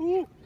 오.